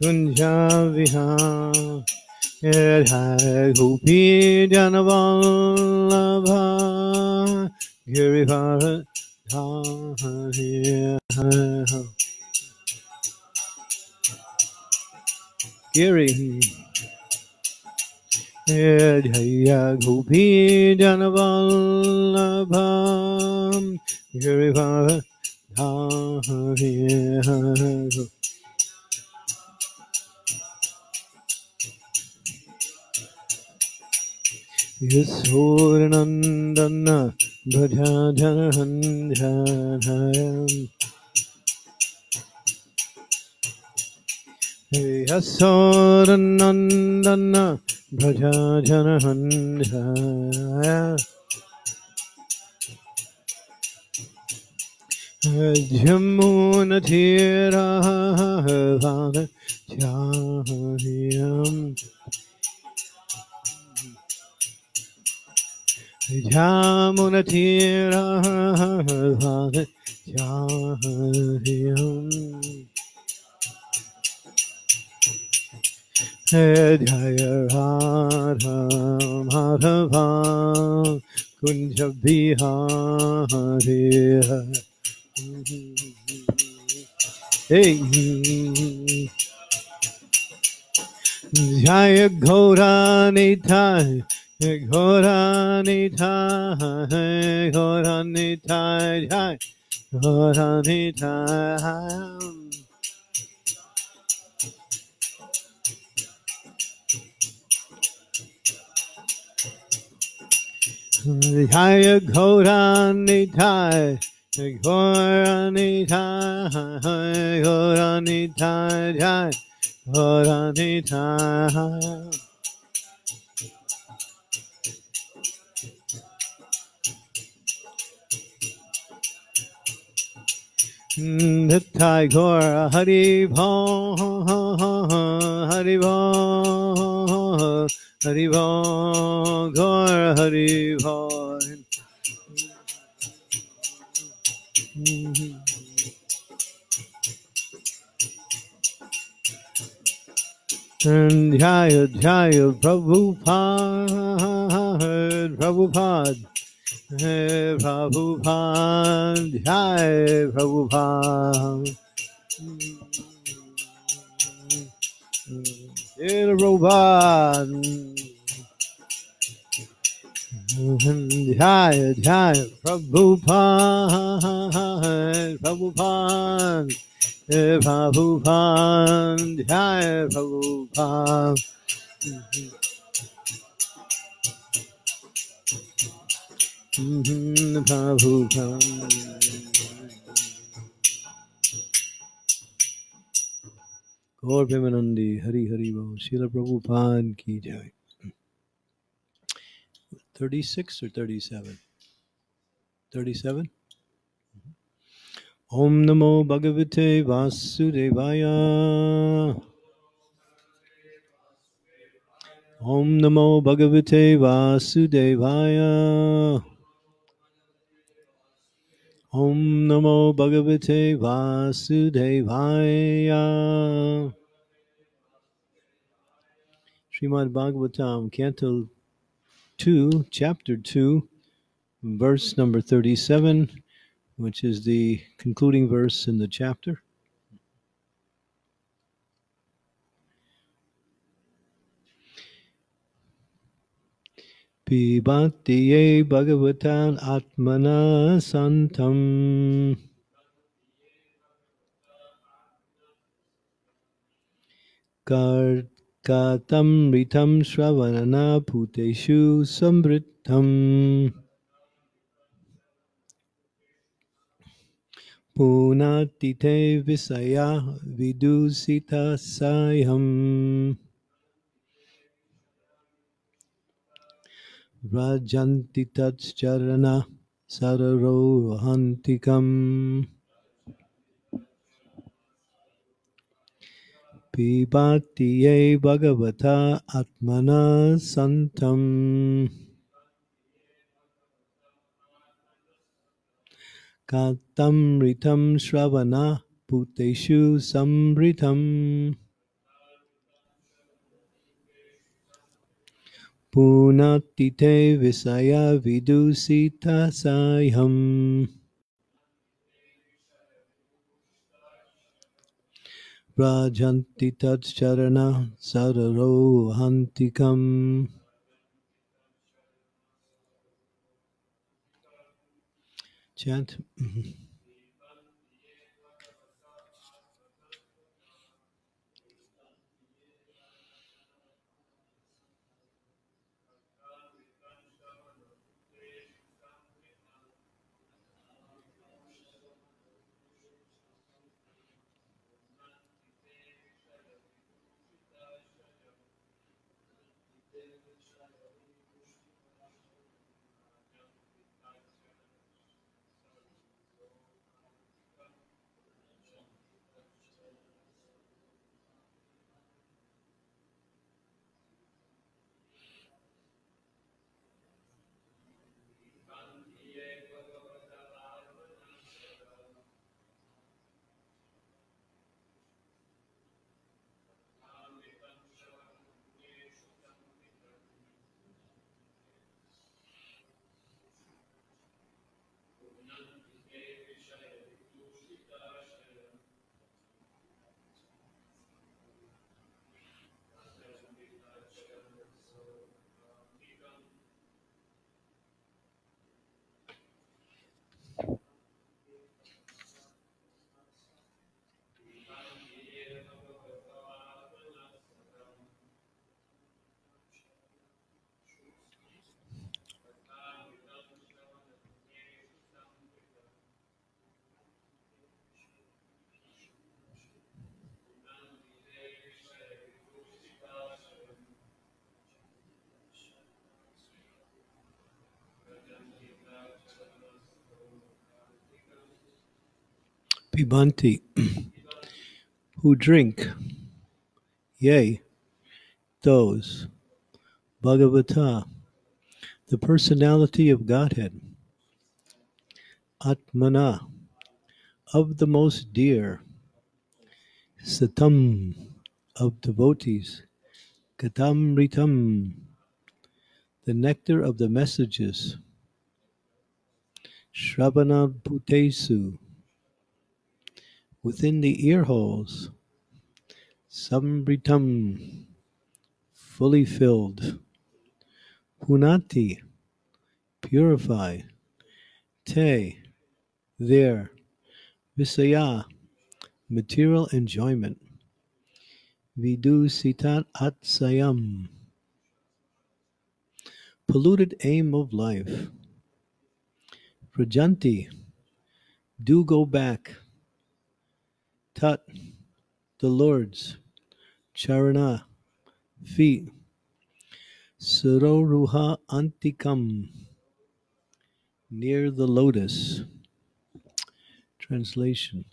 Kunja Yadhai Gopi Janavallabha Girivara Giri Yadhaya Gopi Janavallabha Girivara Dhari Yasurnandana Bhajajanandhanayam Yasurnandana Bhajajanandhanayam Jamuna Thira Chahyam Jamunatira Jahyam Jaya Radha Madhava Kunja Bihari Hey Jaya Gauranithai Gauranithai Gauranithai Jai Gauranithai Jaya Gauranithai Gauranithai Gauranithai Jai Gauranithai Nithai Gaura Hari Bho Hari Bho Hari Bho Gaura Hari Bho Jaya Jaya Prabhupada Prabhupada Hey Prabhupada Jai Prabhupada Jai Prabhupada Jai Jai Prabhupada Prabhupada Jai Prabhupada Jai Prabhupada Gaur Premanandi, Hari Hari Bo, Srila Prabhupada ki jai. 36 or 37? 37? Om Namo Bhagavate Vasudevaya. Om Namo Bhagavate Vasudevaya. Om Namo Bhagavate Vasudevaya. Srimad Bhagavatam, Canto 2, Chapter 2, verse number 37, which is the concluding verse in the chapter. पिबत्ये भगवतान् आत्मना संतम कर्कातम सन्तम् कर्कातमृतं श्रवणनाभूतेषु समृद्धम्। पुनातिथे विषयाः विदूषिता साह्यम् व्रजन्ति तच्चरण सररोहन्तिकम्। पिबाति यै भगवता आत्मना सन्तम्। कातं ऋतं श्रवणा पूतेषु संवृतम्। पूनातिथे विषया विदूषिता साह्यम्। व्राजन्ति तच्छरणः सररोहान्तिकम्। Chant. Mm-hmm. Pibanti, who drink, yea, those, Bhagavata, the personality of Godhead, Atmana, of the most dear, Satam, of devotees, Katamritam, the nectar of the messages, Shravana Bhutesu, within the ear holes, Sambritam, fully filled, Punati, purify, Te, there, Visaya, material enjoyment, Vidu Sitat Atsayam, polluted aim of life, Prajanti, do go back, Tat, the Lord's, Charana, feet, Suroruha Antikam, near the lotus. Translation.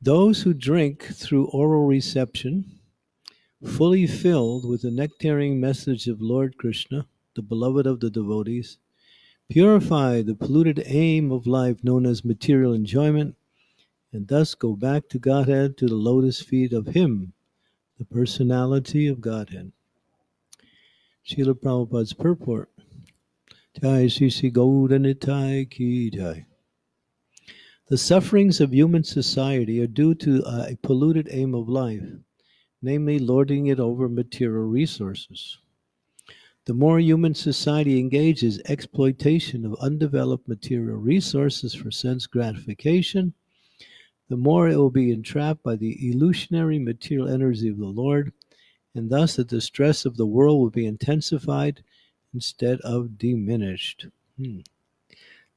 Those who drink through oral reception, fully filled with the nectaring message of Lord Krishna, the beloved of the devotees, purify the polluted aim of life known as material enjoyment and thus go back to Godhead to the lotus feet of Him, the personality of Godhead. Srila Prabhupada's purport. Jai Sri Gaudanitai Ki Jai. The sufferings of human society are due to a polluted aim of life, namely lording it over material resources. The more human society engages exploitation of undeveloped material resources for sense gratification, the more it will be entrapped by the illusionary material energy of the Lord, and thus the distress of the world will be intensified instead of diminished. Hmm.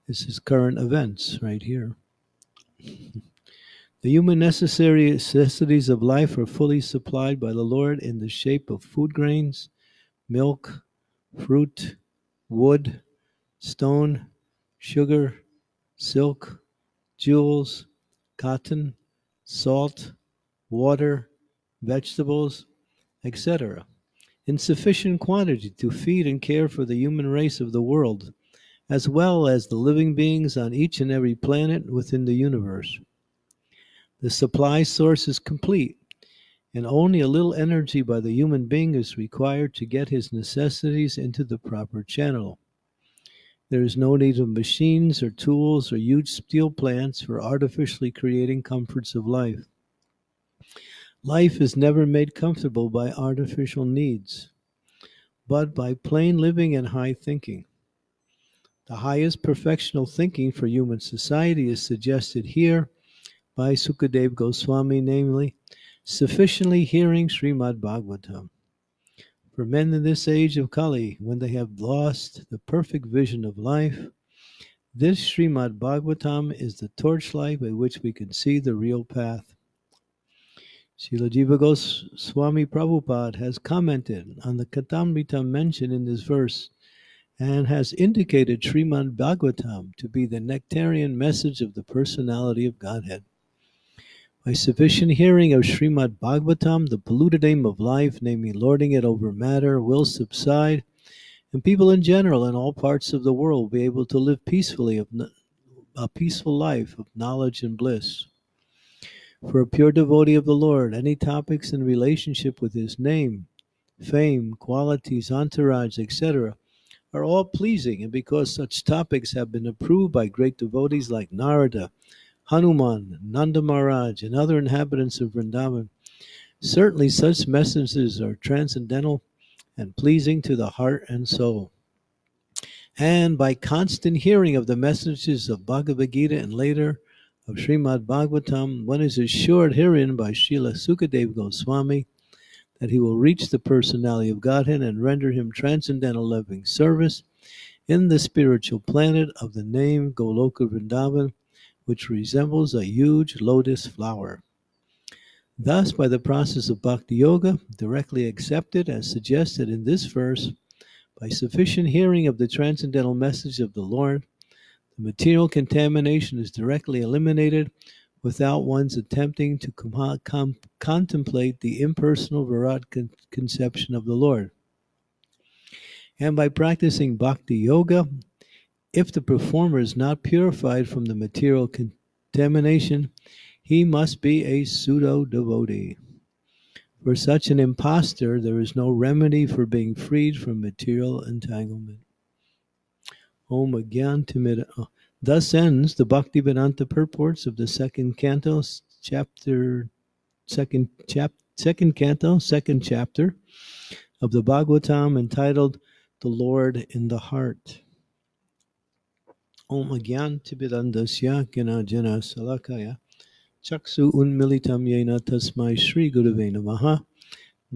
This is current events right here. The human necessary necessities of life are fully supplied by the Lord in the shape of food grains, milk, fruit, wood, stone, sugar, silk, jewels, cotton, salt, water, vegetables, etc., in sufficient quantity to feed and care for the human race of the world, as well as the living beings on each and every planet within the universe. The supply source is complete, and only a little energy by the human being is required to get his necessities into the proper channel. There is no need of machines or tools or huge steel plants for artificially creating comforts of life. Life is never made comfortable by artificial needs, but by plain living and high thinking. The highest perfectional thinking for human society is suggested here by Sukadev Goswami, namely, sufficiently hearing Srimad Bhagavatam. For men in this age of Kali, when they have lost the perfect vision of life, this Srimad Bhagavatam is the torchlight by which we can see the real path. Srila Jiva Goswami Prabhupada has commented on the Katamrita mentioned in this verse and has indicated Srimad Bhagavatam to be the nectarian message of the personality of Godhead. By sufficient hearing of Srimad Bhagavatam, the polluted aim of life, namely lording it over matter, will subside, and people in general in all parts of the world will be able to live peacefully of a peaceful life of knowledge and bliss. For a pure devotee of the Lord, any topics in relationship with his name, fame, qualities, entourage, etc., are all pleasing, and because such topics have been approved by great devotees like Narada, Hanuman, Nanda Maharaj, and other inhabitants of Vrindavan, certainly such messages are transcendental and pleasing to the heart and soul. And by constant hearing of the messages of Bhagavad Gita and later of Srimad Bhagavatam, one is assured herein by Srila Sukadev Goswami that he will reach the personality of Godhead and render him transcendental loving service in the spiritual planet of the name Goloka Vrindavan, which resembles a huge lotus flower. Thus, by the process of bhakti yoga, directly accepted as suggested in this verse, by sufficient hearing of the transcendental message of the Lord, the material contamination is directly eliminated without one's attempting to com- com- contemplate the impersonal Virat con- conception of the Lord. And by practicing bhakti yoga, if the performer is not purified from the material contamination, he must be a pseudo devotee. For such an impostor, there is no remedy for being freed from material entanglement. Om Agyan Timida. Thus ends the Bhaktivedanta purports of the second canto, chapter, second chap, second canto, second chapter of the Bhagavatam entitled "The Lord in the Heart." ओम अज्ञानतिबिदन्दस्य ज्ञानजनशलाकाय चक्षु उन्मिलितं येन तस्मै श्रीगुरुवे नमः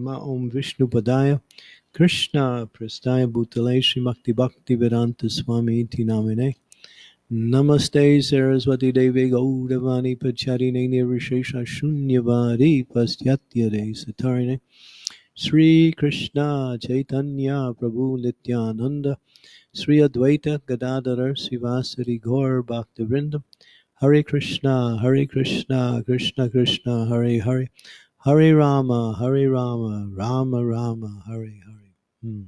मा ॐ विष्णुपदाय कृष्णप्रस्थाय भूतले श्रीमक्तिभक्तिवेदान्तस्वामी इति नामिने नमस्ते सरस्वती देवे गौरवाणी प्रचारिणे निर्विशेषशून्यवारि पश्यत्यरे सतारिणे श्रीकृष्ण चैतन्य प्रभु Nityanand Sri Advaita Gadadhar Srivasadi Gaur Bhaktivinoda Hare Krishna Hare Krishna Krishna Krishna Hare Hare. Hare Rama Hare Rama Rama Rama Hare Hare. Hmm.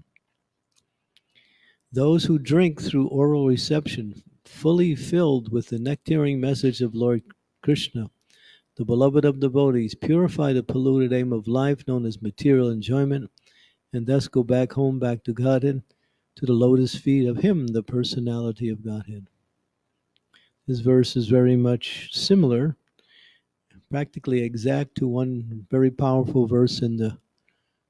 Those who drink through oral reception fully filled with the nectaring message of Lord Krishna, the beloved of devotees, purify the polluted aim of life known as material enjoyment, and thus go back home, back to Godhead, to the lotus feet of Him, the personality of Godhead. This verse is very much similar, practically exact to one very powerful verse in the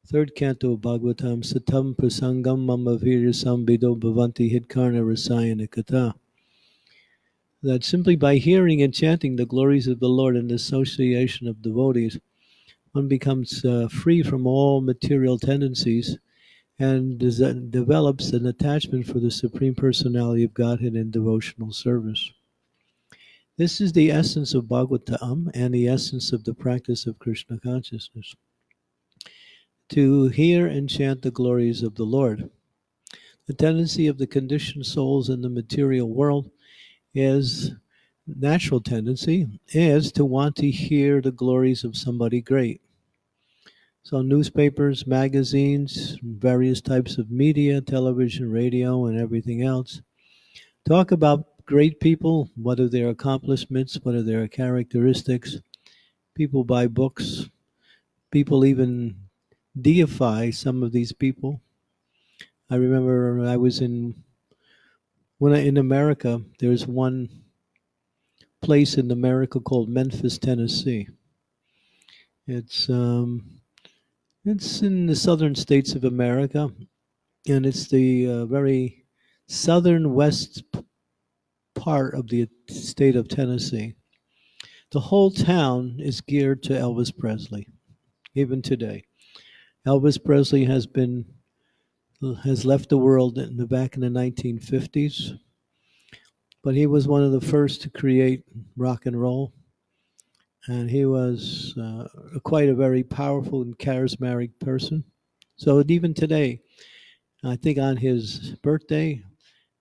third canto of Bhagavatam, Satam Prasangam Mama Virya Sambido Bhavanti Hidkarna Rasayana Kata that simply by hearing and chanting the glories of the Lord and the association of devotees, one becomes uh, free from all material tendencies and develops an attachment for the Supreme Personality of Godhead in devotional service. This is the essence of Bhagavatam and the essence of the practice of Krishna consciousness. To hear and chant the glories of the Lord. The tendency of the conditioned souls in the material world is natural tendency is to want to hear the glories of somebody great. So, newspapers, magazines, various types of media, television, radio, and everything else talk about great people, what are their accomplishments, what are their characteristics, People buy books. People even deify some of these people. I remember I was in when I, in America. There's one place in America called Memphis, Tennessee. It's um, it's in the southern states of America, and it's the uh, very southern west part of the state of Tennessee. The whole town is geared to Elvis Presley, even today. Elvis Presley has been has left the world in the back in the 1950s, but he was one of the first to create rock and roll, and he was uh, quite a very powerful and charismatic person. So even today, I think on his birthday,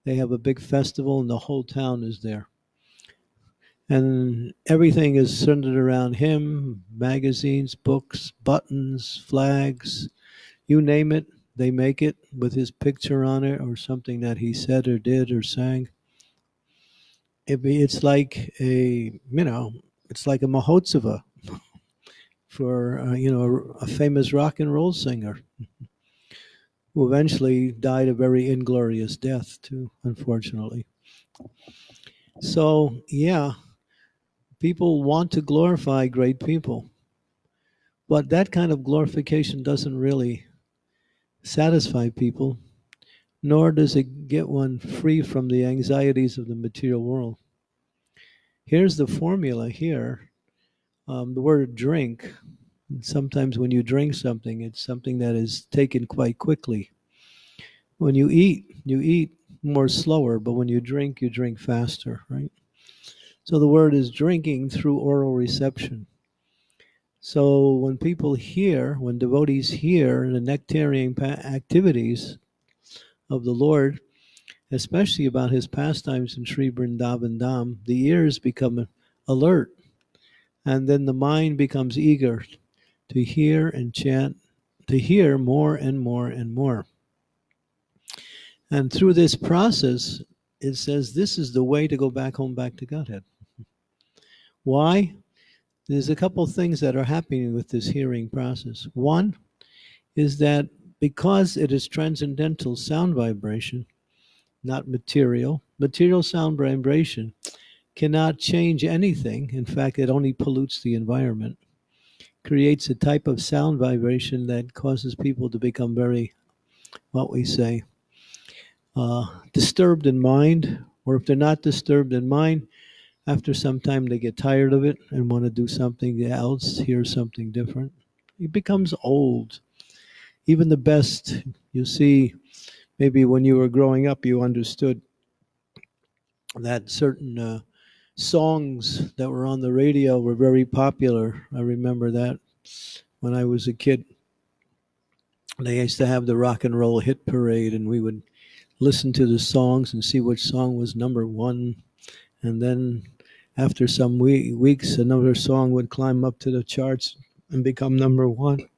they have a big festival, and the whole town is there and everything is centered around him magazines books buttons flags you name it they make it with his picture on it or something that he said or did or sang it it's like a you know it's like a mahotsava for uh, you know a, a famous rock and roll singer who eventually died a very inglorious death too unfortunately so yeah People want to glorify great people. But that kind of glorification doesn't really satisfy people, nor does it get one free from the anxieties of the material world. Here's the formula here um, the word drink. Sometimes when you drink something, it's something that is taken quite quickly. When you eat, you eat more slower, but when you drink, you drink faster, right? So the word is drinking through oral reception. So when people hear, when devotees hear the nectarian activities of the Lord, especially about his pastimes in Sri Vrindavan Dham, the ears become alert, and then the mind becomes eager to hear and chant, to hear more and more and more. And through this process, it says this is the way to go back home, back to Godhead. Why? There's a couple things that are happening with this hearing process. One is that because it is transcendental sound vibration, not material, material sound vibration cannot change anything. In fact, it only pollutes the environment, creates a type of sound vibration that causes people to become very, what we say, uh, disturbed in mind, or if they're not disturbed in mind, after some time they get tired of it and want to do something else, hear something different. It becomes old. Even the best, you see, maybe when you were growing up, you understood that certain uh, songs that were on the radio were very popular. I remember that when I was a kid. They used to have the rock and roll hit parade, and we would listen to the songs and see which song was number one. And then after some weeks, another song would climb up to the charts and become number one.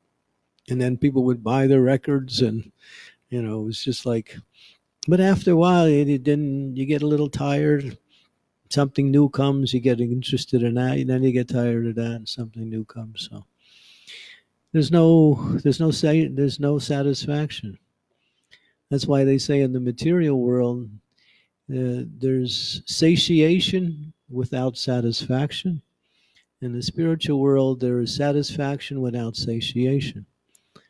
And then people would buy the records, and you know, it was just like. But after a while, it, it didn't. You get a little tired. Something new comes, you get interested in that, and then you get tired of that, and something new comes. So there's no, there's no there's no satisfaction. That's why they say in the material world, uh, there's satiation without satisfaction. In the spiritual world, there is satisfaction without satiation.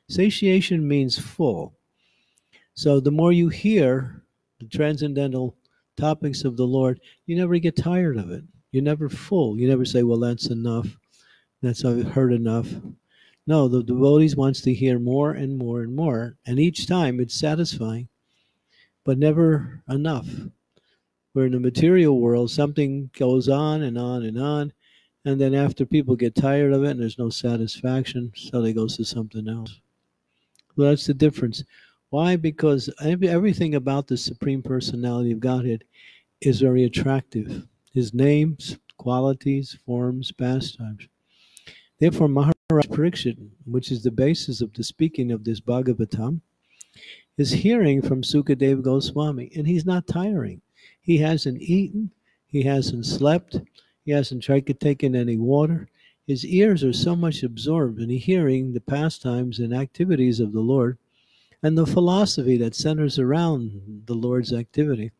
Satiation means full. So the more you hear the transcendental topics of the Lord, you never get tired of it. You're never full. You never say, well, that's enough. That's I've heard enough. No, the devotees wants to hear more and more and more. And each time it's satisfying, but never enough. Where in the material world, something goes on and on and on. And then after people get tired of it and there's no satisfaction, so they goes to something else. Well, that's the difference. Why? Because everything about the Supreme Personality of Godhead is very attractive. His names, qualities, forms, pastimes. Therefore, Maharaj Parikshit, which is the basis of the speaking of this Bhagavatam, is hearing from Sukadeva Goswami, and he's not tiring. He hasn't eaten. He hasn't slept. He hasn't tried to take in any water. his ears are so much absorbed in hearing the pastimes and activities of the Lord and the philosophy that centers around the Lord's activity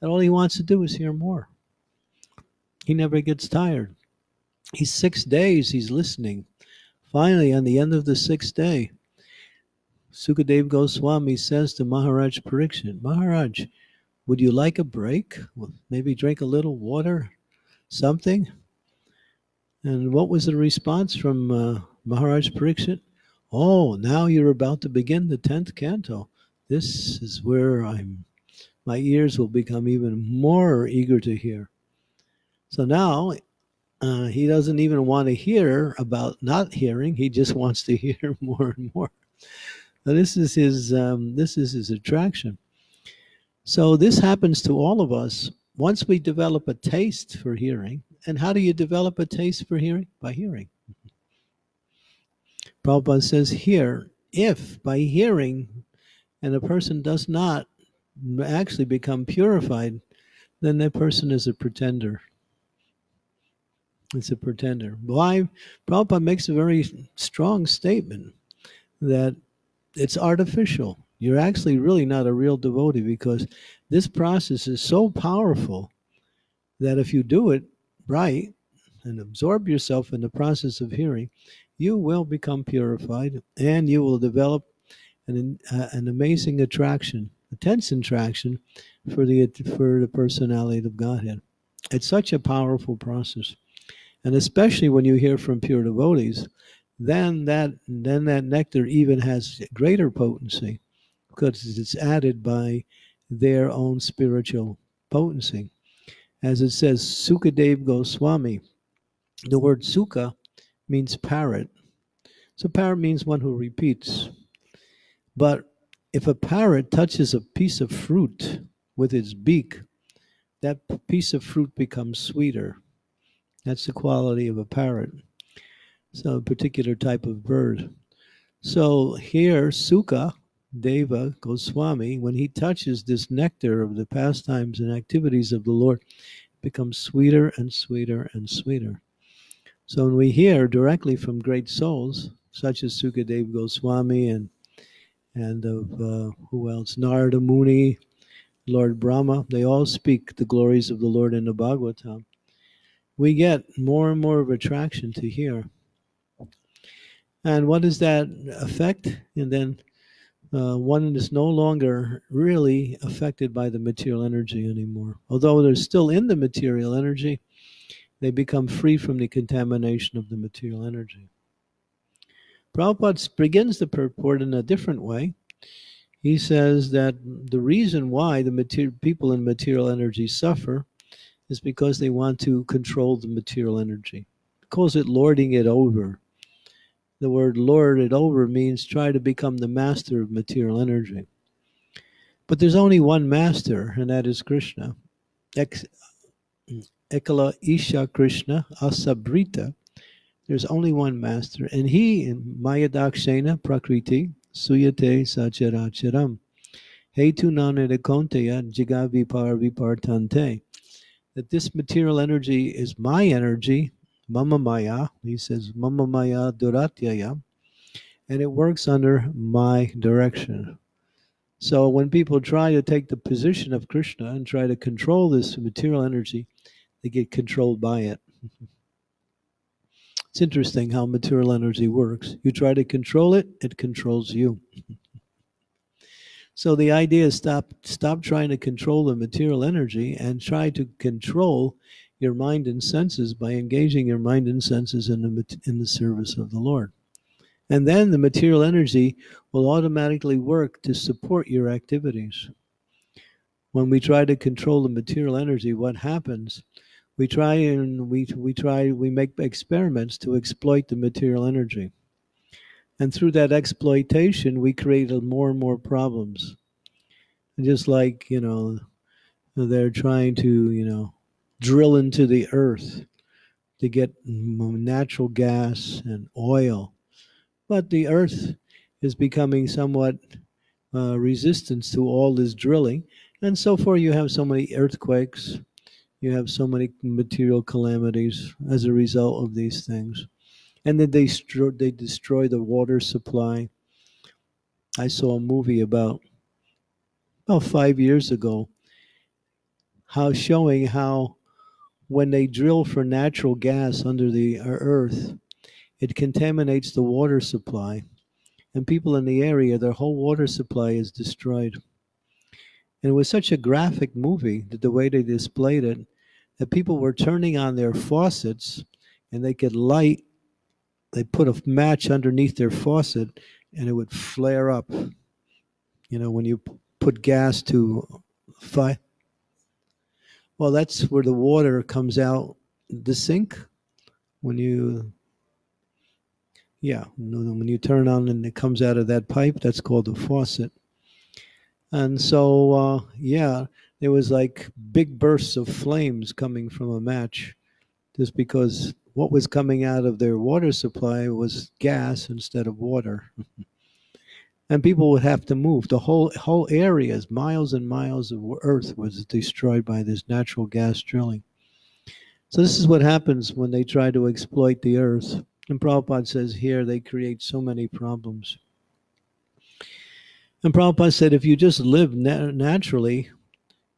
that all he wants to do is hear more. He never gets tired. He's six days, he's listening. Finally, on the end of the sixth day, Sukadev Goswami says to Maharaj Pariksit, Maharaj, would you like a break? Maybe drink a little water, something? And what was the response from uh, Maharaj Pariksit? Oh, now you're about to begin the 10th canto. This is where I'm my ears will become even more eager to hear. So now uh, he doesn't even want to hear about not hearing. He just wants to hear more and more. Now this is his um, this is his attraction. So this happens to all of us once we develop a taste for hearing. And how do you develop a taste for hearing? By hearing. Prabhupada says here, if by hearing and a person does not actually become purified, then that person is a pretender. It's a pretender. Why? Prabhupada makes a very strong statement that it's artificial. You're actually really not a real devotee because this process is so powerful that if you do it right and absorb yourself in the process of hearing, you will become purified and you will develop an, uh, an amazing attraction, a tense attraction for the, for the personality of Godhead. It's such a powerful process. And especially when you hear from pure devotees, then that, then that nectar even has greater potency because it's added by their own spiritual potency. As it says, Sukadev Goswami, the word Suka means parrot. So parrot means one who repeats. But if a parrot touches a piece of fruit with its beak, that piece of fruit becomes sweeter. That's the quality of a parrot. So a particular type of bird. So here, Suka Deva Goswami, when he touches this nectar of the pastimes and activities of the Lord, becomes sweeter and sweeter and sweeter. So when we hear directly from great souls, such as Sukadev Goswami and and of uh, who else? Narada Muni, Lord Brahma, they all speak the glories of the Lord in the Bhagavatam. We get more and more of attraction to hear. And what does that affect? And then uh, one is no longer really affected by the material energy anymore. Although they're still in the material energy, they become free from the contamination of the material energy. Prabhupada begins the purport in a different way. He says that the reason why the people in material energy suffer is because they want to control the material energy. He calls it lording it over. The word lord it over means try to become the master of material energy. But there's only one master, and that is Krishna. Ekala Isha Krishna Asabrita there's only one master, and he, in Mayadakshena Prakriti, Suyate Sacharacharam, Hetu Nanadakonteya Jigavipar Vipartante. That this material energy is my energy, Mama Maya. He says, Mama Maya Duratyaya, and it works under my direction. So when people try to take the position of Krishna and try to control this material energy, they get controlled by it. It's interesting how material energy works. You try to control it, it controls you. so the idea is stop stop trying to control the material energy and try to control your mind and senses by engaging your mind and senses in the in the service of the Lord. And then the material energy will automatically work to support your activities. When we try to control the material energy, what happens? We try and we we try we make experiments to exploit the material energy. And through that exploitation we create more and more problems. Just like you know they're trying to you know drill into the earth to get natural gas and oil. But the earth is becoming somewhat uh, resistant to all this drilling. And so far you have so many earthquakes you have so many material calamities as a result of these things. and then they they destroy the water supply. I saw a movie about about five years ago, how showing how when they drill for natural gas under the uh, earth, it contaminates the water supply, and people in the area, their whole water supply is destroyed. And it was such a graphic movie that the way they displayed it, that people were turning on their faucets and they could light, they put a match underneath their faucet and it would flare up. You know, when you put gas to fire. Well, that's where the water comes out the sink when you yeah when you turn on and it comes out of that pipe that's called a faucet and so, uh, yeah, there was like big bursts of flames coming from a match just because what was coming out of their water supply was gas instead of water. and people would have to move. The whole whole areas, miles and miles of earth was destroyed by this natural gas drilling. So this is what happens when they try to exploit the earth. And Prabhupada says here they create so many problems. And Prabhupada said, if you just live na- naturally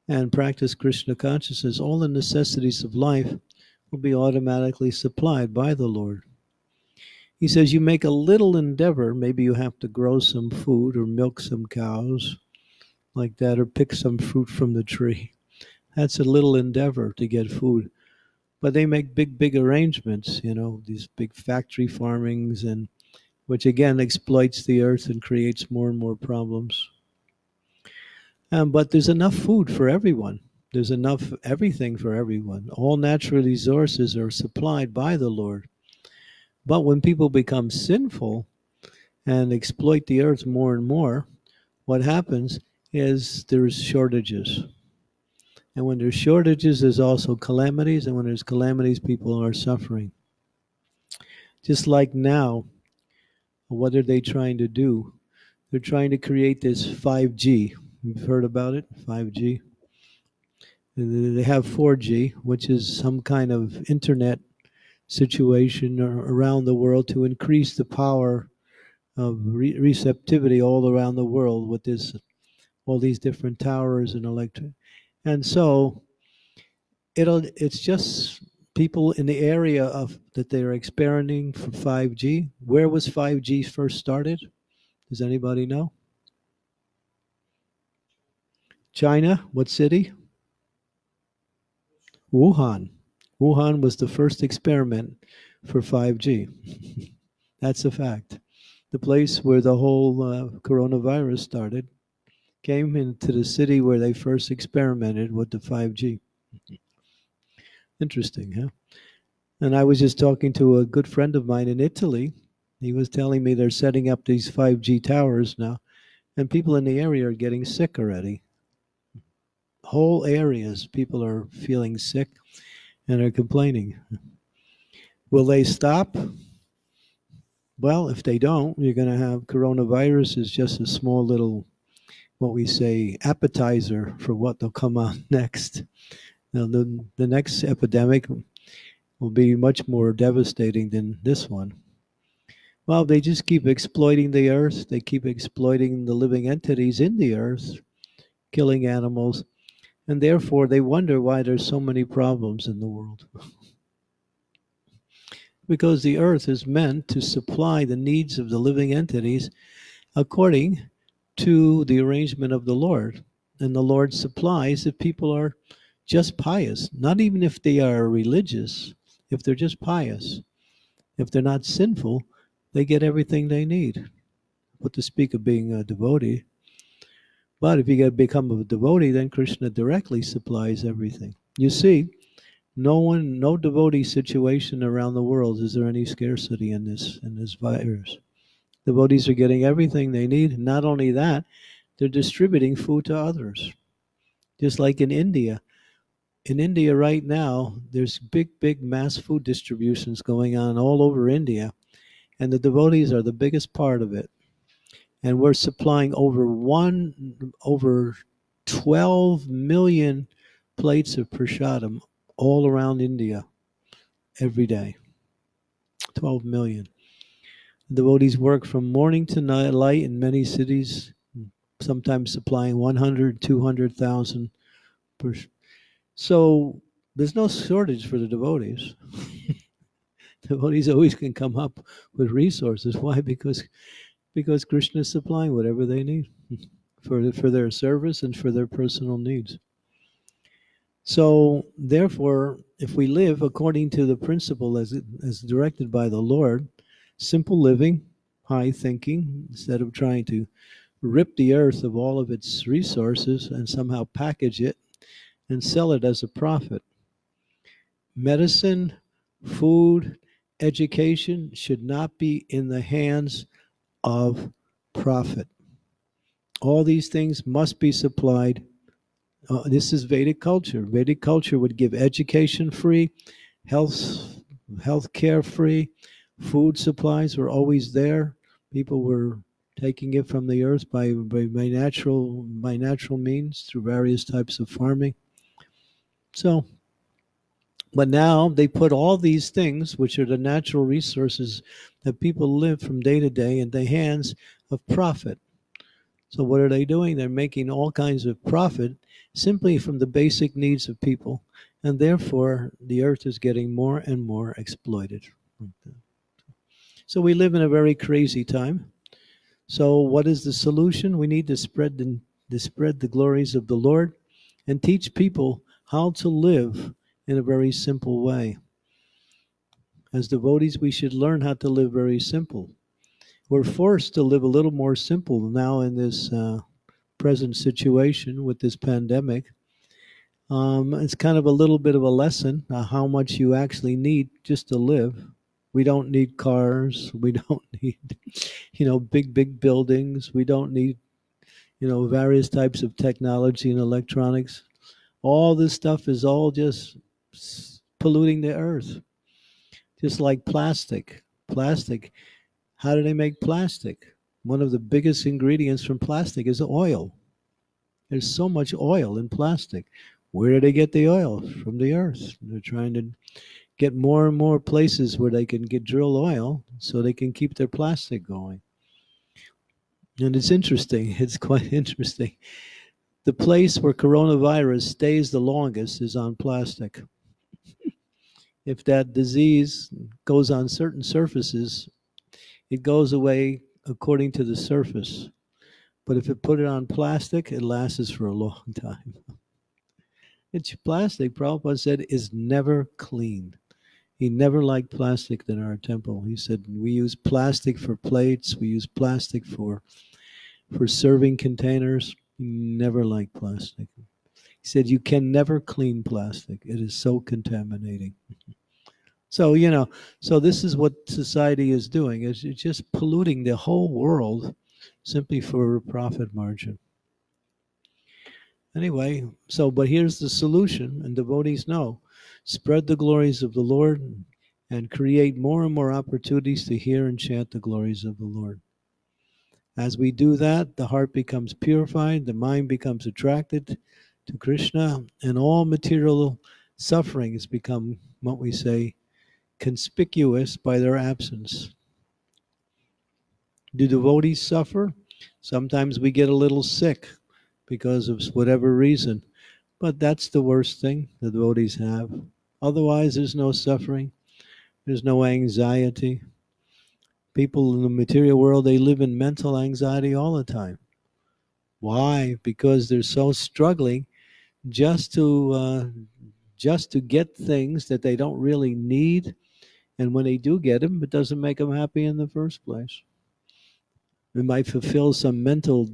and practice Krishna consciousness, all the necessities of life will be automatically supplied by the Lord. He says, you make a little endeavor, maybe you have to grow some food or milk some cows like that, or pick some fruit from the tree. That's a little endeavor to get food. But they make big, big arrangements, you know, these big factory farmings and which again exploits the earth and creates more and more problems. Um, but there's enough food for everyone. There's enough everything for everyone. All natural resources are supplied by the Lord. But when people become sinful and exploit the earth more and more, what happens is there's shortages. And when there's shortages, there's also calamities. And when there's calamities, people are suffering. Just like now, what are they trying to do? They're trying to create this 5G. You've heard about it? 5G. They have 4G, which is some kind of internet situation around the world to increase the power of re- receptivity all around the world with this all these different towers and electric and so it'll it's just people in the area of that they're experimenting for 5G. Where was 5G first started? Does anybody know? China, what city? Wuhan. Wuhan was the first experiment for 5G. That's a fact. The place where the whole uh, coronavirus started came into the city where they first experimented with the 5G. Interesting, huh? And I was just talking to a good friend of mine in Italy. He was telling me they're setting up these 5G towers now, and people in the area are getting sick already. Whole areas, people are feeling sick and are complaining. Will they stop? Well, if they don't, you're going to have coronavirus is just a small little, what we say, appetizer for what they'll come on next. Now, the, the next epidemic will be much more devastating than this one. Well, they just keep exploiting the earth. They keep exploiting the living entities in the earth, killing animals, and therefore they wonder why there's so many problems in the world. because the earth is meant to supply the needs of the living entities according to the arrangement of the Lord. And the Lord supplies if people are just pious, not even if they are religious, if they're just pious, if they're not sinful, they get everything they need. What to speak of being a devotee. But if you get become a devotee, then Krishna directly supplies everything. You see, no one, no devotee situation around the world is there any scarcity in this in this virus. The devotees are getting everything they need. Not only that, they're distributing food to others. Just like in India, in India right now, there's big, big mass food distributions going on all over India, and the devotees are the biggest part of it. And we're supplying over one, over 12 million plates of prasadam all around India every day. 12 million. Devotees work from morning to night light in many cities, sometimes supplying 100, 200,000 per. So there's no shortage for the devotees. devotees always can come up with resources. Why? Because because Krishna is supplying whatever they need for for their service and for their personal needs. So therefore, if we live according to the principle as as directed by the Lord, simple living, high thinking, instead of trying to rip the earth of all of its resources and somehow package it and sell it as a profit. Medicine, food, education should not be in the hands of profit. All these things must be supplied. Uh, this is Vedic culture. Vedic culture would give education free, health health care free, food supplies were always there. People were taking it from the earth by, by, by natural by natural means through various types of farming. So but now they put all these things, which are the natural resources that people live from day to day, in the hands of profit. So, what are they doing? They're making all kinds of profit simply from the basic needs of people. And therefore, the earth is getting more and more exploited. So, we live in a very crazy time. So, what is the solution? We need to spread the, to spread the glories of the Lord and teach people how to live in a very simple way. As devotees, we should learn how to live very simple. We're forced to live a little more simple now in this uh, present situation with this pandemic. Um, it's kind of a little bit of a lesson uh, how much you actually need just to live. We don't need cars. We don't need, you know, big, big buildings. We don't need, you know, various types of technology and electronics. All this stuff is all just polluting the earth. Just like plastic. Plastic. How do they make plastic? One of the biggest ingredients from plastic is oil. There's so much oil in plastic. Where do they get the oil? From the earth. They're trying to get more and more places where they can get drill oil so they can keep their plastic going. And it's interesting. It's quite interesting. The place where coronavirus stays the longest is on plastic if that disease goes on certain surfaces, it goes away according to the surface. But if it put it on plastic, it lasts for a long time. it's plastic, Prabhupada said, is never clean. He never liked plastic in our temple. He said, we use plastic for plates, we use plastic for for serving containers. He never liked plastic. He said, You can never clean plastic, it is so contaminating. so, you know, so this is what society is doing, is it's just polluting the whole world simply for a profit margin. Anyway, so, but here's the solution, and devotees know spread the glories of the Lord and create more and more opportunities to hear and chant the glories of the Lord. As we do that, the heart becomes purified, the mind becomes attracted to Krishna, and all material sufferings become what we say conspicuous by their absence. Do devotees suffer? Sometimes we get a little sick because of whatever reason, but that's the worst thing the devotees have. Otherwise, there's no suffering, there's no anxiety. People in the material world, they live in mental anxiety all the time. Why? Because they're so struggling just to uh, just to get things that they don't really need, and when they do get them, it doesn't make them happy in the first place. It might fulfill some mental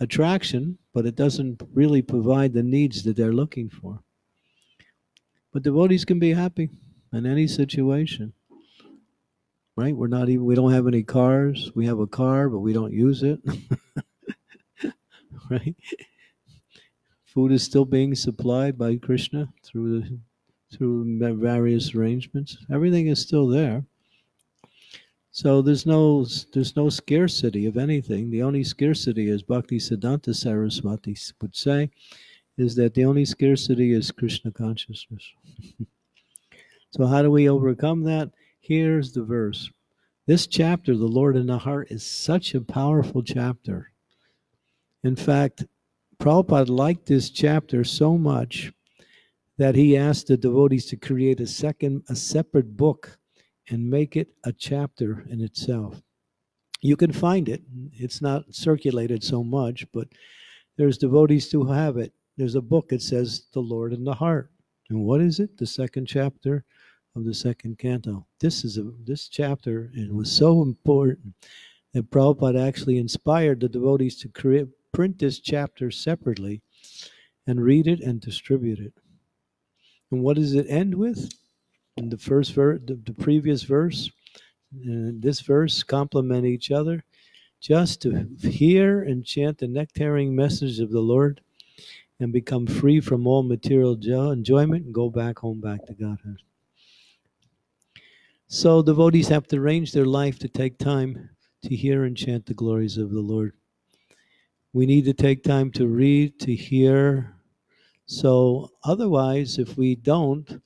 attraction, but it doesn't really provide the needs that they're looking for. But devotees can be happy in any situation. Right? We're not even we don't have any cars. We have a car, but we don't use it. right? Food is still being supplied by Krishna through the through various arrangements. Everything is still there. So there's no there's no scarcity of anything. The only scarcity, as Bhakti Siddhanta Saraswati would say, is that the only scarcity is Krishna consciousness. so how do we overcome that? Here's the verse. This chapter, The Lord in the Heart, is such a powerful chapter. In fact, Prabhupada liked this chapter so much that he asked the devotees to create a second, a separate book and make it a chapter in itself. You can find it. It's not circulated so much, but there's devotees who have it. There's a book that says The Lord in the Heart. And what is it? The second chapter of the second canto. This is a this chapter it was so important that Prabhupada actually inspired the devotees to create print this chapter separately and read it and distribute it. And what does it end with? In the first verse, the, the previous verse, and this verse complement each other. Just to hear and chant the nectaring message of the Lord and become free from all material enjoyment and go back home, back to Godhead. So devotees have to arrange their life to take time to hear and chant the glories of the Lord. We need to take time to read, to hear. So otherwise, if we don't,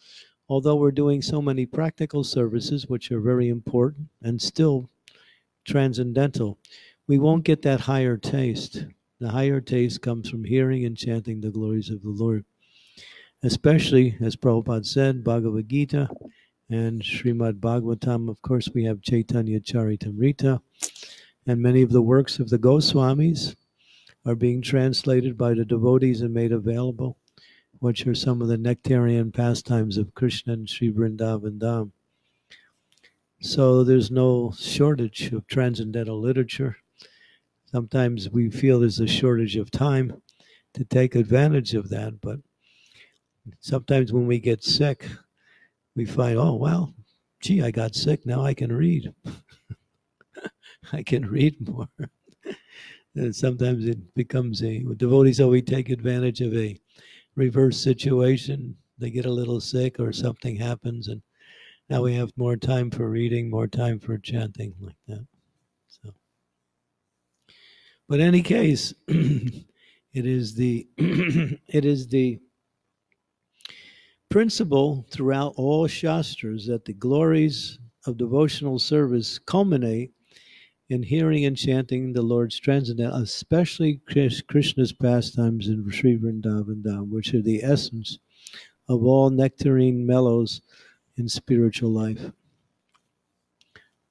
although we're doing so many practical services, which are very important and still transcendental, we won't get that higher taste. The higher taste comes from hearing and chanting the glories of the Lord. Especially, as Prabhupada said, Bhagavad Gita and Srimad Bhagavatam. Of course, we have Chaitanya Charitamrita, and many of the works of the Goswamis are being translated by the devotees and made available, which are some of the nectarian pastimes of Krishna and Sri Vrindavan Dham. So there's no shortage of transcendental literature. Sometimes we feel there's a shortage of time to take advantage of that, but sometimes when we get sick, we find, oh, well, gee, I got sick. Now I can read. I can read more. Sometimes it becomes a, devotees always take advantage of a reverse situation. They get a little sick or something happens, and now we have more time for reading, more time for chanting, like that. So, but in any case, it is the it is the principle throughout all Shastras that the glories of devotional service culminate in hearing and chanting the Lord's transcendental, especially Krishna's pastimes in Sri Vrindavan Dham, which are the essence of all nectarine mellows in spiritual life.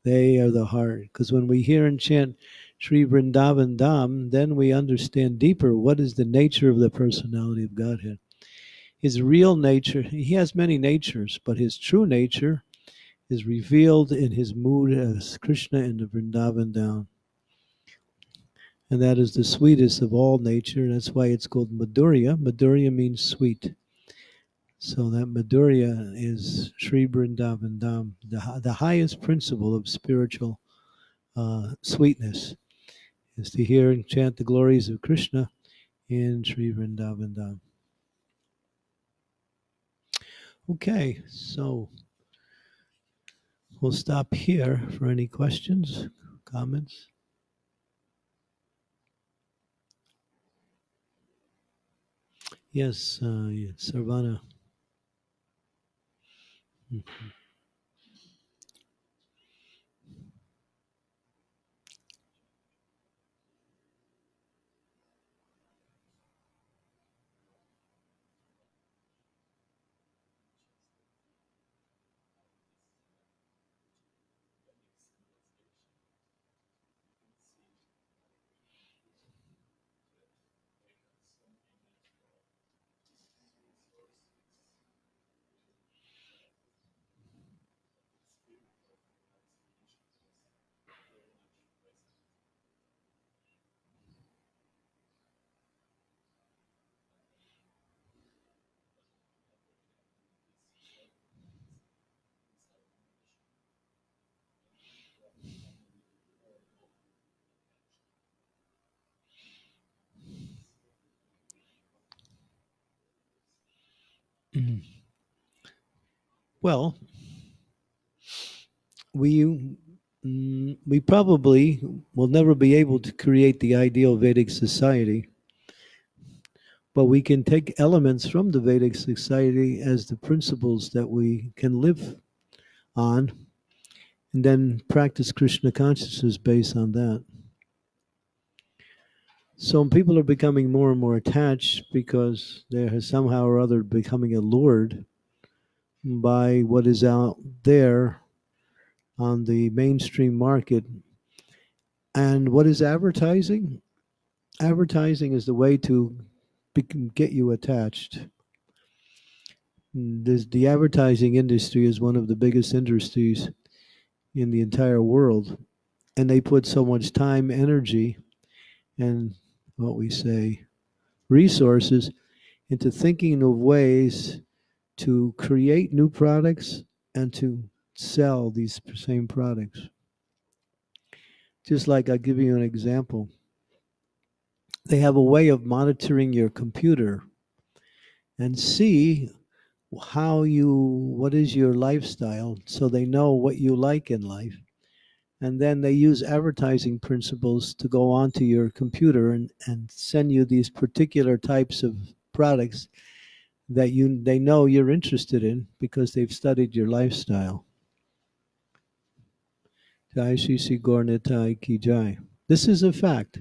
They are the heart. Because when we hear and chant Sri Vrindavan Dham, then we understand deeper what is the nature of the personality of Godhead his real nature, he has many natures, but his true nature is revealed in his mood as Krishna in the Vrindavan Dham. And that is the sweetest of all nature. That's why it's called Madhurya. Madhurya means sweet. So that Madhurya is Sri Vrindavan Dham, the, the highest principle of spiritual uh, sweetness, is to hear and chant the glories of Krishna in Sri Vrindavan Dham. Okay, so we'll stop here for any questions, comments. Yes, uh, Sarvana. Mm-hmm. Well, we mm, we probably will never be able to create the ideal Vedic society, but we can take elements from the Vedic society as the principles that we can live on and then practice Krishna consciousness based on that. So people are becoming more and more attached because they are somehow or other becoming allured by what is out there on the mainstream market. And what is advertising? Advertising is the way to get you attached. This, the advertising industry is one of the biggest industries in the entire world. And they put so much time, energy, and what we say, resources into thinking of ways to create new products and to sell these same products. Just like I'll give you an example. They have a way of monitoring your computer and see how you what is your lifestyle so they know what you like in life and then they use advertising principles to go onto your computer and, and send you these particular types of products that you they know you're interested in because they've studied your lifestyle. This is a fact.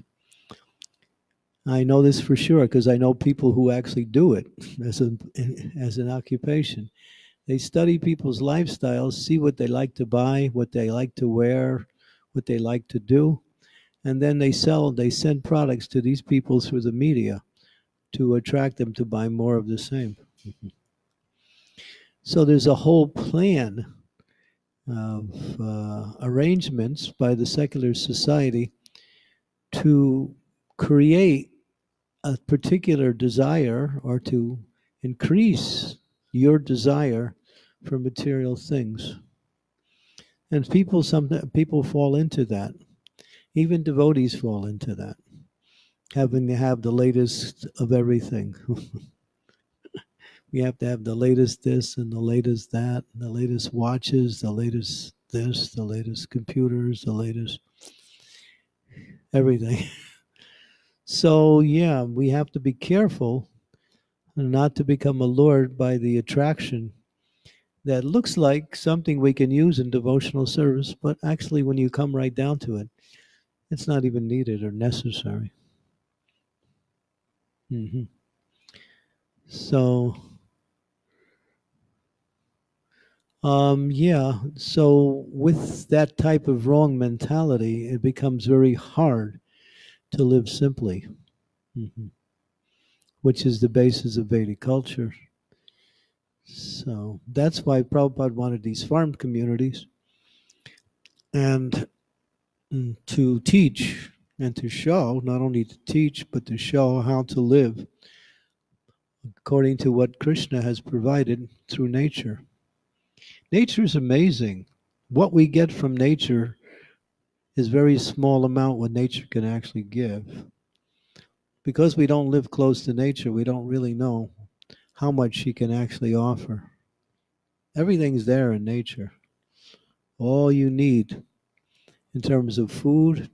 I know this for sure because I know people who actually do it as an as an occupation. They study people's lifestyles, see what they like to buy, what they like to wear, what they like to do, and then they sell, they send products to these people through the media to attract them to buy more of the same. So there's a whole plan of uh, arrangements by the secular society to create a particular desire or to increase your desire for material things. And people some people fall into that. Even devotees fall into that. Having to have the latest of everything. we have to have the latest this and the latest that, the latest watches, the latest this, the latest computers, the latest everything. so, yeah, we have to be careful not to become allured by the attraction that looks like something we can use in devotional service, but actually, when you come right down to it, it's not even needed or necessary. Mm-hmm. So, um, yeah, so with that type of wrong mentality, it becomes very hard to live simply, mm-hmm. which is the basis of Vedic culture. So that's why Prabhupada wanted these farm communities and mm, to teach and to show, not only to teach, but to show how to live according to what Krishna has provided through nature. Nature is amazing. What we get from nature is very small amount what nature can actually give. Because we don't live close to nature, we don't really know how much she can actually offer. Everything's there in nature. All you need in terms of food, in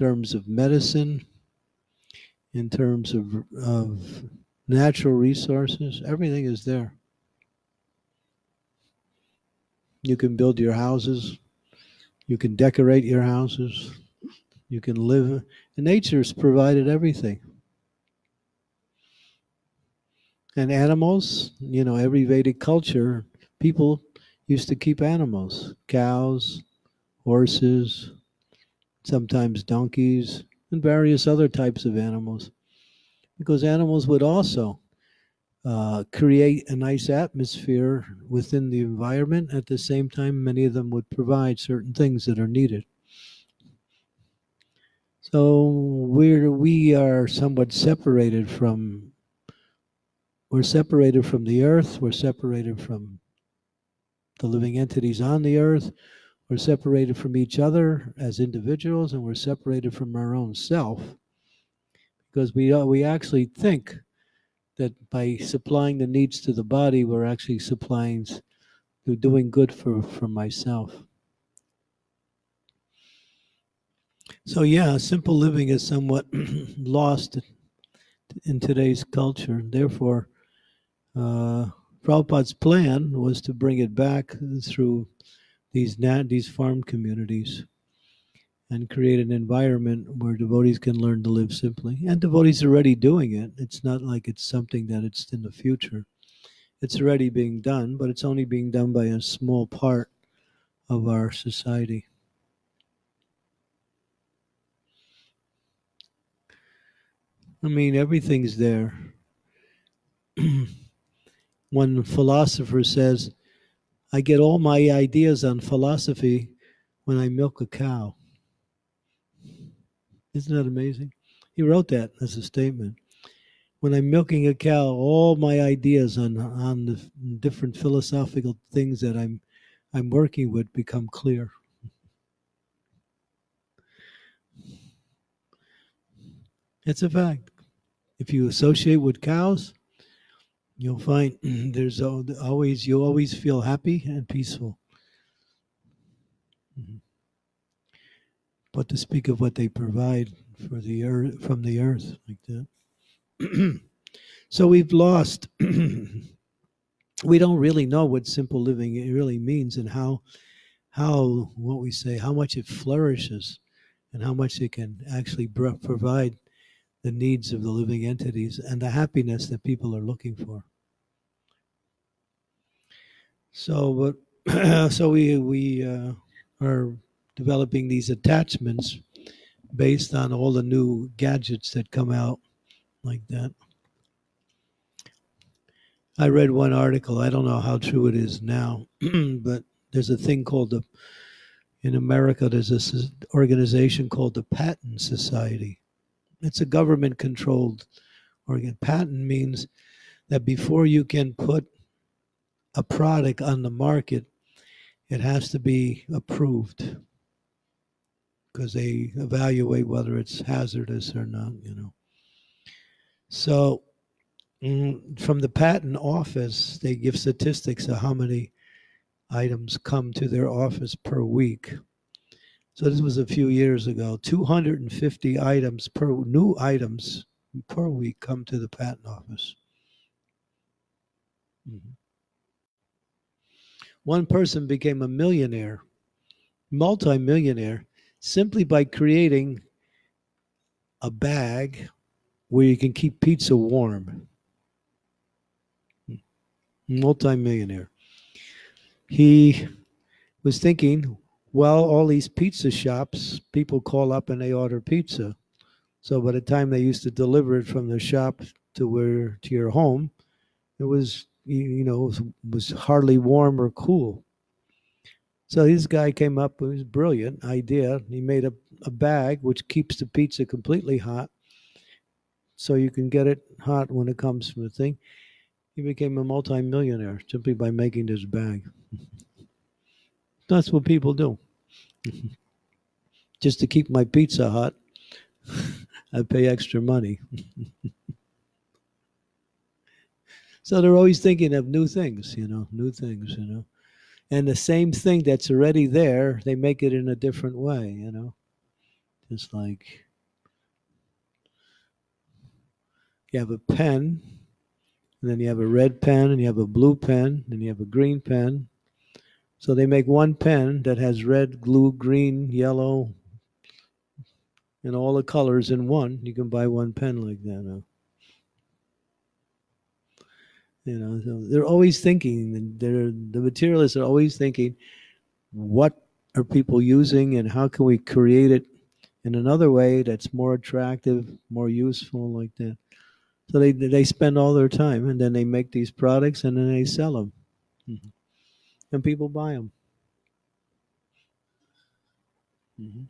terms of medicine, in terms of, of natural resources, everything is there. You can build your houses, you can decorate your houses, you can live. And nature's provided everything. And animals, you know, every Vedic culture, people used to keep animals cows, horses, sometimes donkeys, and various other types of animals. Because animals would also uh, create a nice atmosphere within the environment. At the same time, many of them would provide certain things that are needed. So we're we are somewhat separated from we're separated from the earth, we're separated from the living entities on the earth, we're separated from each other as individuals, and we're separated from our own self because we, uh, we actually think that by supplying the needs to the body, we're actually supplying, we're doing good for, for myself. So, yeah, simple living is somewhat lost in today's culture. Therefore, uh, Prabhupada's plan was to bring it back through these nat- these farm communities and create an environment where devotees can learn to live simply. And devotees are already doing it. It's not like it's something that it's in the future. It's already being done, but it's only being done by a small part of our society. I mean, everything's there. One philosopher says, I get all my ideas on philosophy when I milk a cow. Isn't that amazing? He wrote that as a statement. When I'm milking a cow, all my ideas on on the different philosophical things that I'm I'm working with become clear. It's a fact. If you associate with cows, you'll find there's always you'll always feel happy and peaceful. Mm-hmm. But to speak of what they provide for the earth from the earth like that. so we've lost we don't really know what simple living really means and how how what we say how much it flourishes and how much it can actually provide the needs of the living entities and the happiness that people are looking for so but so we we uh, are developing these attachments based on all the new gadgets that come out like that I read one article. I don't know how true it is now, but there's a thing called the in America. There's this organization called the Patent Society. It's a government-controlled organ. Patent means that before you can put a product on the market, it has to be approved because they evaluate whether it's hazardous or not. You know. So Mm, from the patent office, they give statistics of how many items come to their office per week. So this was a few years ago. 250 items per new items per week come to the patent office. Mm-hmm. One person became a millionaire, multimillionaire, simply by creating a bag where you can keep pizza warm multimillionaire. He was thinking, well, all these pizza shops, people call up and they order pizza. So by the time they used to deliver it from the shop to where to your home, it was you know was, was hardly warm or cool. So this guy came up with his brilliant idea. He made a, a bag which keeps the pizza completely hot, so you can get it hot when it comes from the thing. He became a multimillionaire simply by making this bag. That's what people do. Just to keep my pizza hot, I pay extra money. So they're always thinking of new things, you know, new things, you know. And the same thing that's already there, they make it in a different way, you know. Just like you have a pen and then you have a red pen, and you have a blue pen, and you have a green pen. So they make one pen that has red, blue, green, yellow, and all the colors in one. You can buy one pen like that now. You know, so they're always thinking. They're the materialists are always thinking, what are people using, and how can we create it in another way that's more attractive, more useful, like that. So they they spend all their time, and then they make these products, and then they sell them, mm-hmm. and people buy them. Mm-hmm.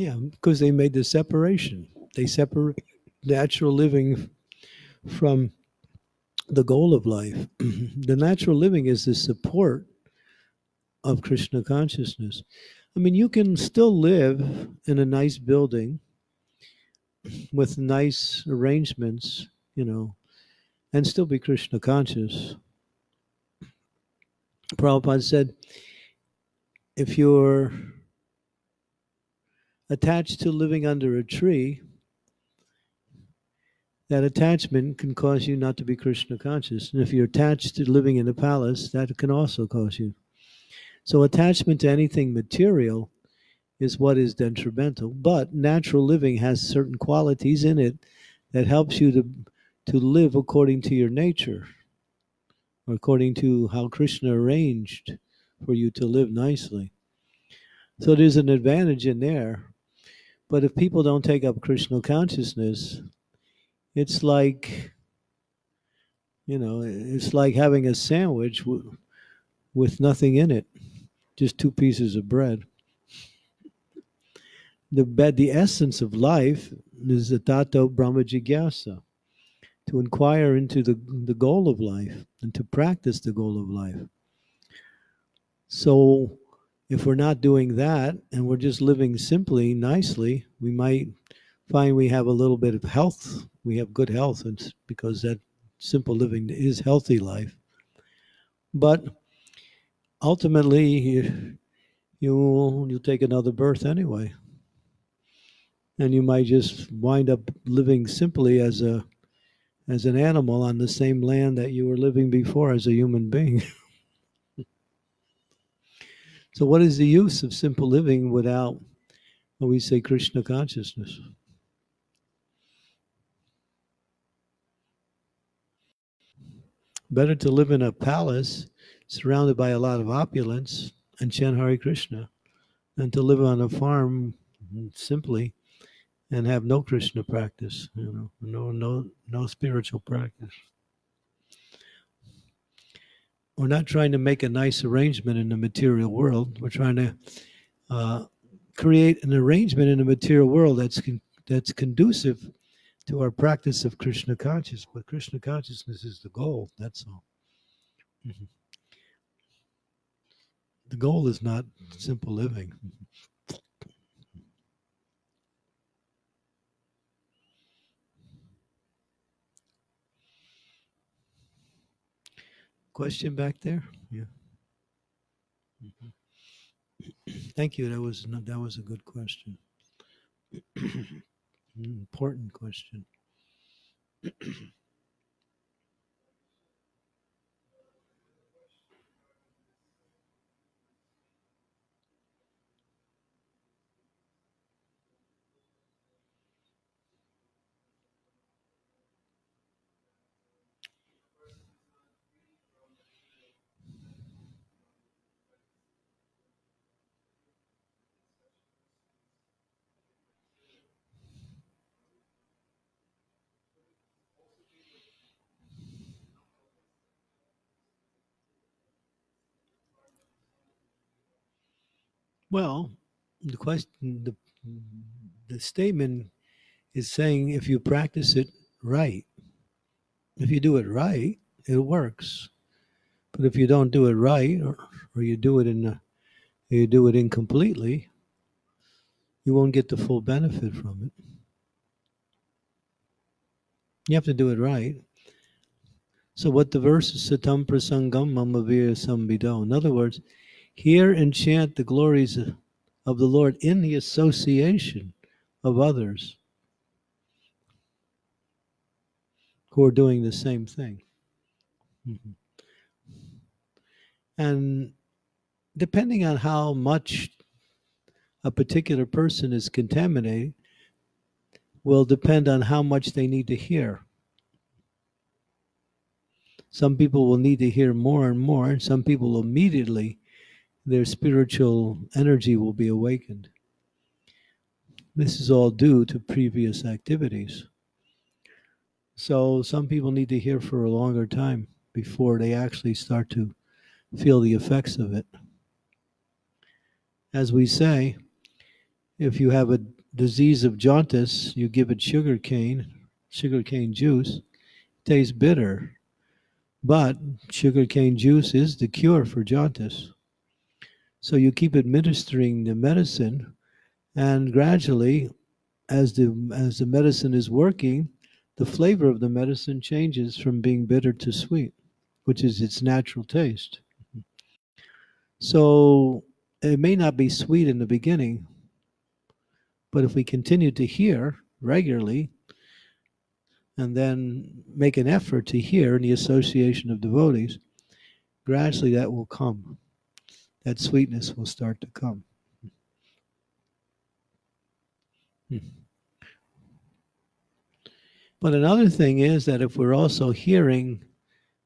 Yeah, because they made the separation. They separate natural living from the goal of life. the natural living is the support of Krishna consciousness. I mean, you can still live in a nice building with nice arrangements, you know, and still be Krishna conscious. Prabhupada said, if you're attached to living under a tree, that attachment can cause you not to be Krishna conscious. And if you're attached to living in a palace, that can also cause you. So, attachment to anything material is what is detrimental. But natural living has certain qualities in it that helps you to, to live according to your nature, or according to how Krishna arranged for you to live nicely. So, there's an advantage in there. But if people don't take up Krishna consciousness, it's like, you know, it's like having a sandwich with nothing in it, just two pieces of bread. The, the essence of life is the tato brahma jigyasa, to inquire into the, the goal of life and to practice the goal of life. So if we're not doing that and we're just living simply, nicely, we might find we have a little bit of health. We have good health, and because that simple living is healthy life. But ultimately, you, you you'll take another birth anyway, and you might just wind up living simply as a as an animal on the same land that you were living before as a human being. So, what is the use of simple living without what we say Krishna consciousness? Better to live in a palace surrounded by a lot of opulence and chant Hare Krishna than to live on a farm simply and have no Krishna practice, you know, no no no spiritual practice we're not trying to make a nice arrangement in the material world. We're trying to uh, create an arrangement in the material world that's con- that's conducive to our practice of Krishna consciousness. But Krishna consciousness is the goal. That's all. Mm-hmm. The goal is not simple living. Question back there? Yeah. Mm-hmm. Thank you. That was that was a good question. Important question. Well, the question, the, the statement is saying if you practice it right, if you do it right, it works. But if you don't do it right, or, or you do it in a, you do it incompletely, you won't get the full benefit from it. You have to do it right. So what the verse is satam prasangam mamavir sambido. In other words, hear and chant the glories of the Lord in the association of others who are doing the same thing. Mm-hmm. And depending on how much a particular person is contaminated, will depend on how much they need to hear. Some people will need to hear more and more, and some people immediately their spiritual energy will be awakened. This is all due to previous activities. So some people need to hear for a longer time before they actually start to feel the effects of it. As we say, if you have a disease of jaundice, you give it sugar cane, sugar cane juice, it tastes bitter. But sugar cane juice is the cure for jaundice. So you keep administering the medicine, and gradually, as the as the medicine is working, the flavor of the medicine changes from being bitter to sweet, which is its natural taste. So it may not be sweet in the beginning, but if we continue to hear regularly and then make an effort to hear in the association of devotees, gradually that will come. That sweetness will start to come. Hmm. But another thing is that if we're also hearing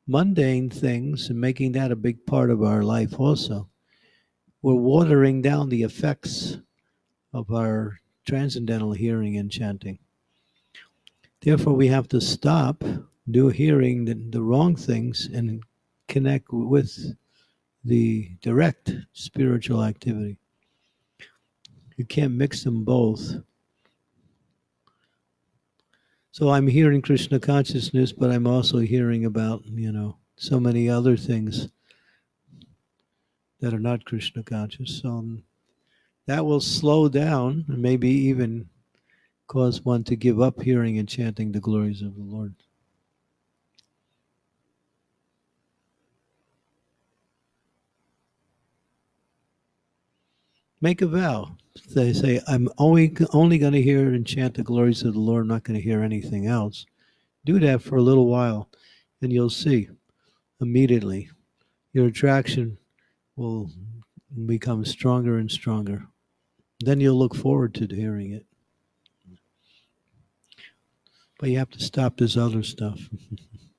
mundane things and making that a big part of our life also, we're watering down the effects of our transcendental hearing and chanting. Therefore, we have to stop do hearing the, the wrong things and connect with the direct spiritual activity. You can't mix them both. So I'm hearing Krishna consciousness, but I'm also hearing about, you know, so many other things that are not Krishna conscious. So that will slow down and maybe even cause one to give up hearing and chanting the glories of the Lord. Make a vow. They say, I'm only, only going to hear and chant the glories of the Lord. I'm not going to hear anything else. Do that for a little while, and you'll see immediately your attraction will become stronger and stronger. Then you'll look forward to hearing it. But you have to stop this other stuff.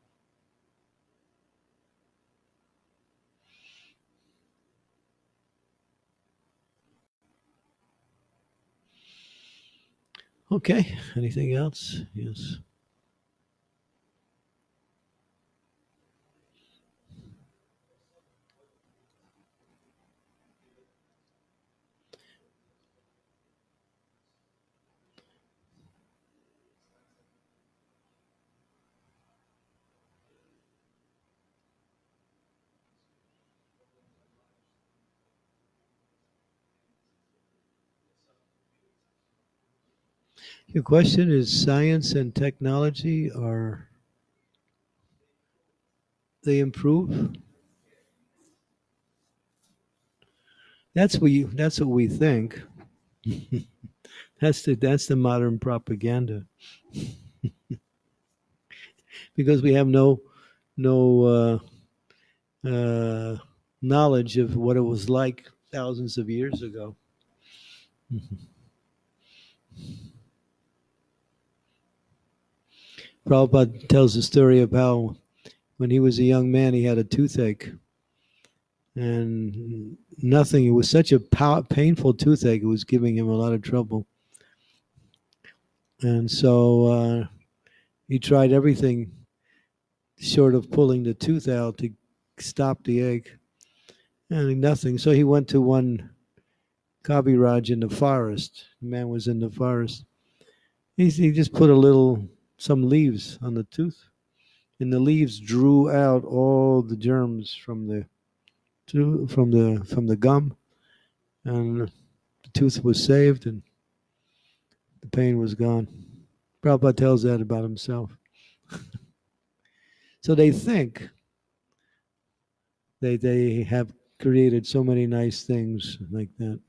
okay, anything else? Yes. Your question is science and technology are they improve? That's what you, that's what we think. that's the that's the modern propaganda. because we have no no uh, uh, knowledge of what it was like thousands of years ago. Prabhupada tells a story of how when he was a young man, he had a toothache. And nothing, it was such a pow- painful toothache, it was giving him a lot of trouble. And so uh, he tried everything short of pulling the tooth out to stop the ache. And nothing. So he went to one Kaviraj in the forest. The man was in the forest. He, he just put a little some leaves on the tooth, and the leaves drew out all the germs from the from the from the gum, and the tooth was saved, and the pain was gone. Prabhupada tells that about himself. so they think they they have created so many nice things like that.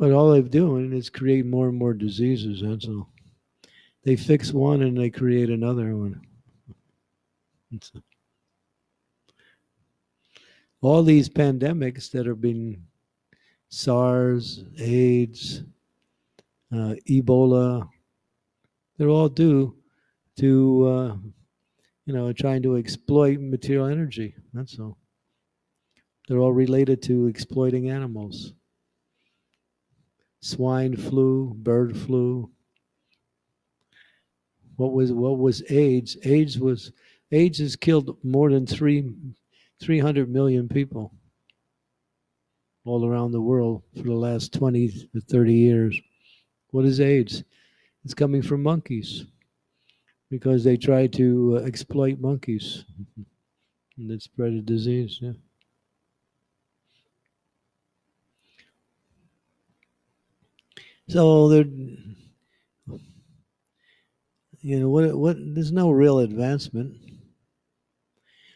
But all they're doing is create more and more diseases. That's all. They fix one and they create another one. all these pandemics that have been SARS, AIDS, uh, Ebola, they're all due to, uh, you know, trying to exploit material energy. That's all. They're all related to exploiting animals swine flu, bird flu. What was what was AIDS? AIDS was AIDS has killed more than three, 300 million people. all around the world for the last 20 to 30 years. What is AIDS? It's coming from monkeys because they try to uh, exploit monkeys and it spread a disease. Yeah. So there, you know, what what? There's no real advancement,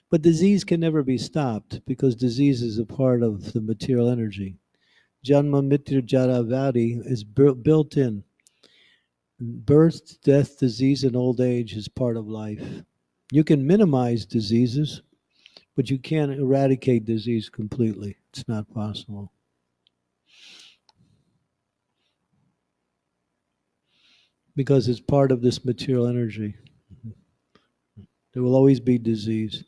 but disease can never be stopped because disease is a part of the material energy. Janma Mrityu Jara Vyadhi is built in. Birth, death, disease, and old age is part of life. You can minimize diseases, but you can't eradicate disease completely. It's not possible. Because it's part of this material energy. There will always be disease,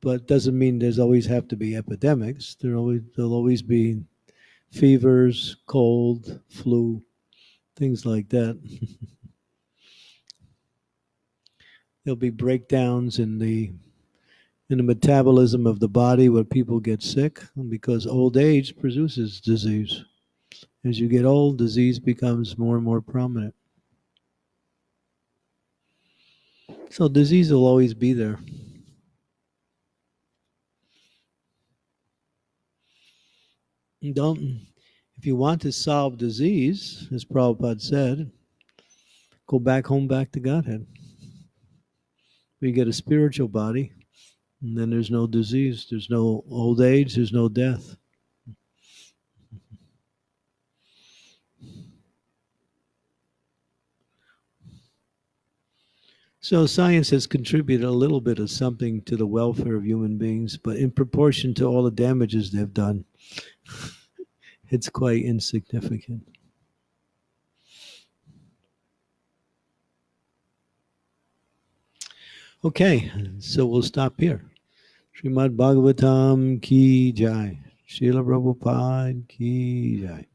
but doesn't mean there's always have to be epidemics. There always there'll always be fevers, cold, flu, things like that. There'll be breakdowns in the in the metabolism of the body where people get sick because old age produces disease. As you get old, disease becomes more and more prominent. So disease will always be there. Don't, if you want to solve disease, as Prabhupada said, go back home, back to Godhead. You get a spiritual body, and then there's no disease, there's no old age, there's no death. So science has contributed a little bit of something to the welfare of human beings, but in proportion to all the damages they've done, it's quite insignificant. Okay, so we'll stop here. Srimad Bhagavatam ki jai. Srila Prabhupada ki jai.